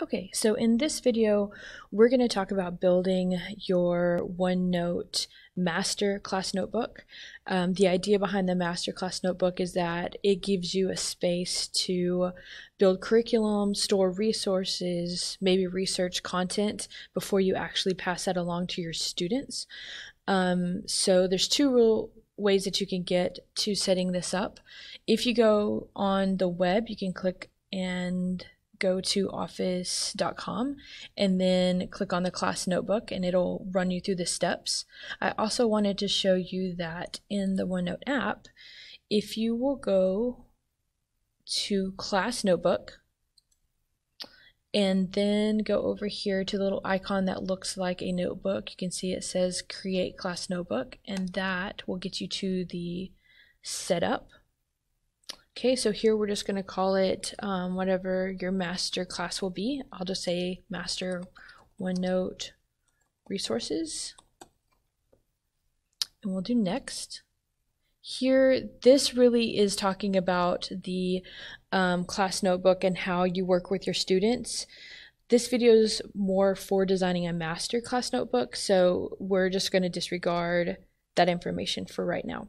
Okay, so in this video, we're going to talk about building your OneNote master class notebook. Um, the idea behind the master class notebook is that it gives you a space to build curriculum, store resources, maybe research content before you actually pass that along to your students. Um, so there's two real ways that you can get to setting this up. If you go on the web, you can click and go to office.com and then click on the class notebook and it'll run you through the steps. I also wanted to show you that in the OneNote app, if you will go to class notebook and then go over here to the little icon that looks like a notebook, you can see it says create class notebook and that will get you to the setup Okay, so here we're just going to call it um, whatever your master class will be. I'll just say master OneNote resources. And we'll do next. Here, this really is talking about the um, class notebook and how you work with your students. This video is more for designing a master class notebook, so we're just going to disregard that information for right now.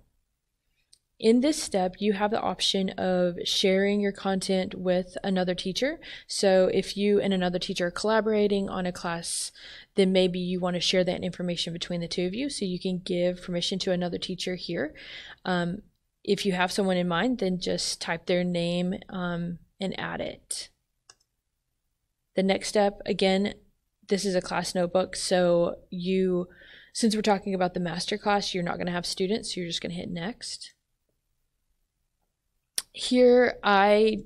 In this step, you have the option of sharing your content with another teacher. So if you and another teacher are collaborating on a class, then maybe you want to share that information between the two of you. So you can give permission to another teacher here. Um, if you have someone in mind, then just type their name um, and add it. The next step, again, this is a class notebook. So you, since we're talking about the master class, you're not going to have students. So you're just going to hit next. Here, I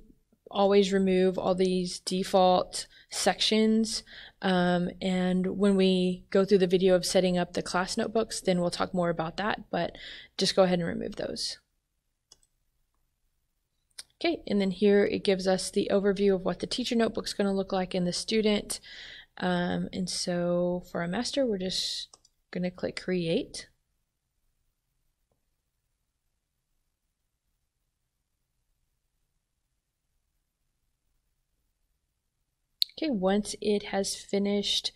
always remove all these default sections. Um, and when we go through the video of setting up the class notebooks, then we'll talk more about that, but just go ahead and remove those. Okay, and then here it gives us the overview of what the teacher notebook is going to look like in the student. Um, and so for our master, we're just going to click create. Okay, once it has finished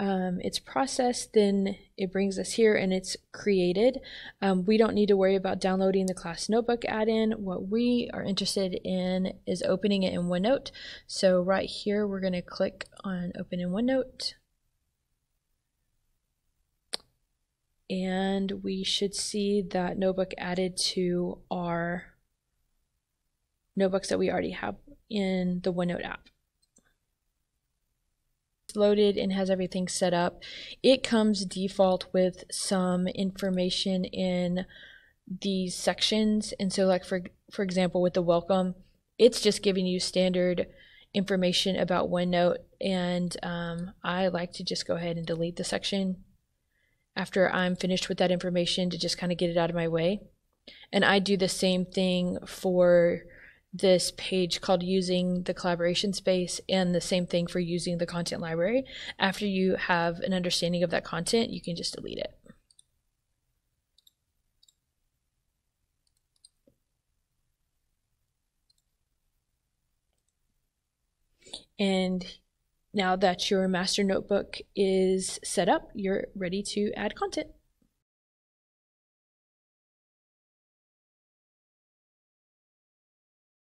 um, its process, then it brings us here and it's created. Um, we don't need to worry about downloading the class notebook add-in. What we are interested in is opening it in OneNote. So right here, we're gonna click on open in OneNote. And we should see that notebook added to our notebooks that we already have in the OneNote app loaded and has everything set up. It comes default with some information in these sections. And so like for for example with the welcome, it's just giving you standard information about OneNote and um, I like to just go ahead and delete the section after I'm finished with that information to just kind of get it out of my way. And I do the same thing for this page called using the collaboration space and the same thing for using the content library. After you have an understanding of that content, you can just delete it. And now that your master notebook is set up, you're ready to add content.